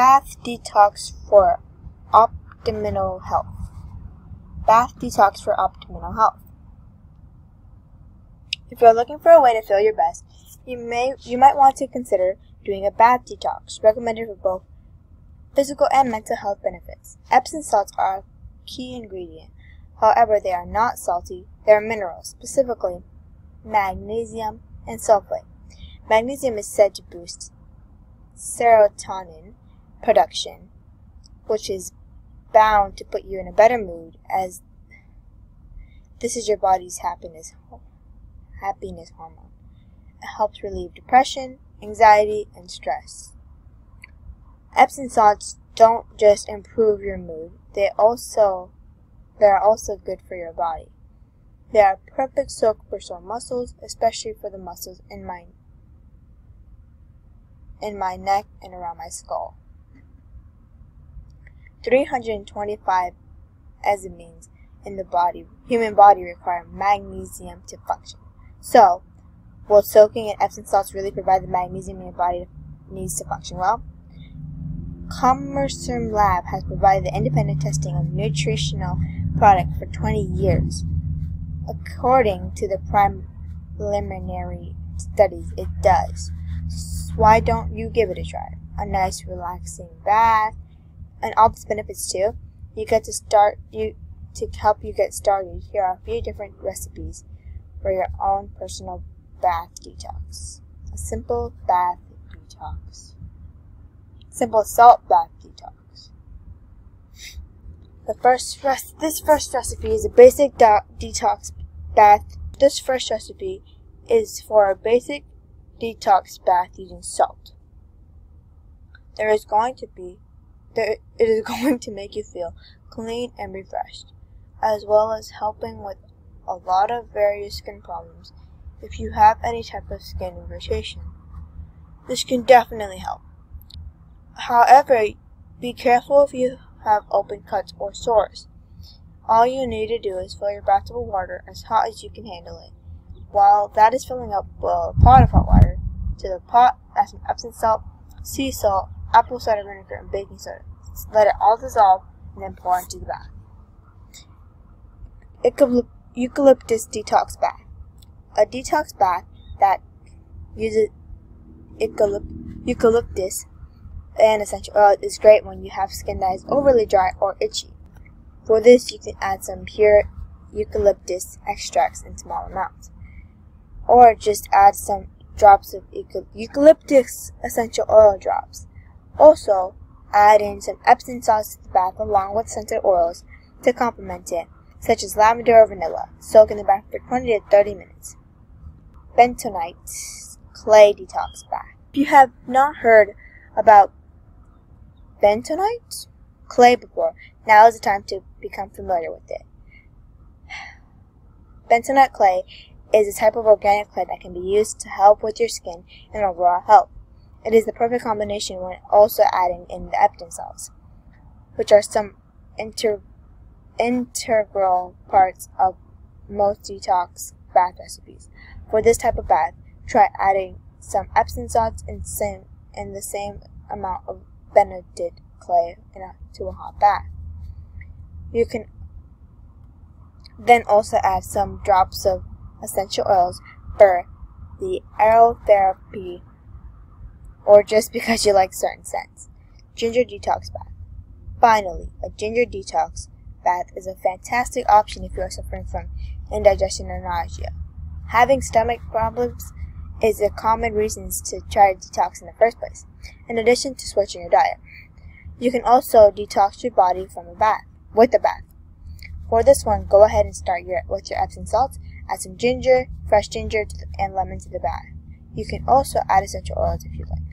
Bath detox for optimal health. Bath detox for optimal health. If you're looking for a way to feel your best, you may you might want to consider doing a bath detox, recommended for both physical and mental health benefits. Epsom salts are a key ingredient. However, they are not salty, they are minerals, specifically magnesium and sulfate. Magnesium is said to boost serotonin production, which is bound to put you in a better mood as this is your body's happiness happiness hormone. It helps relieve depression, anxiety, and stress. Epsom salts don't just improve your mood, they also they are also good for your body. They are perfect soak for sore muscles, especially for the muscles in my in my neck and around my skull. 325 enzymes in the body, human body require magnesium to function. So, will soaking in Epsom salts really provide the magnesium your body needs to function well? ConsumerLab has provided the independent testing of nutritional product for 20 years. According to the preliminary studies, it does. Why don't you give it a try? A nice relaxing bath, and all these benefits too. You get to start you to help you get started. Here are a few different recipes for your own personal bath detox. A simple bath detox. Simple salt bath detox. The first res- this first recipe is a basic detox bath. This first recipe is for a basic detox bath using salt. There is going to be there, it is going to make you feel clean and refreshed, as well as helping with a lot of various skin problems if you have any type of skin irritation. This can definitely help. However, be careful if you have open cuts or sores. All you need to do is fill your bathtub with water as hot as you can handle it. While that is filling up, boil a pot of hot water. To the pot, add some Epsom salt, sea salt, apple cider vinegar, and baking soda. Let it all dissolve and then pour into the bath. Eucalyptus detox bath. A detox bath that uses eucalyptus and essential oil is great when you have skin that is overly dry or itchy. For this, you can add some pure eucalyptus extracts in small amounts. Or just add some drops of eucalyptus essential oil drops. Also, add in some Epsom salts to the bath along with scented oils to complement it, such as lavender or vanilla. Soak in the bath for 20 to 30 minutes. Bentonite Clay Detox Bath. If you have not heard about bentonite clay before, now is the time to become familiar with it. Bentonite clay is a type of organic clay that can be used to help with your skin and overall health. It is the perfect combination when also adding in the Epsom salts, which are some inter- integral parts of most detox bath recipes. For this type of bath, try adding some Epsom salts in, same, in the same amount of bentonite clay a, to a hot bath. You can then also add some drops of essential oils for the aromatherapy or just because you like certain scents. Ginger detox bath. Finally, a ginger detox bath is a fantastic option if you are suffering from indigestion or nausea. Having stomach problems is a common reason to try to detox in the first place, in addition to switching your diet. You can also detox your body from a bath, with a bath. For this one, go ahead and start your, with your Epsom salts, add some ginger, fresh ginger, and lemon to the bath. You can also add essential oils if you like.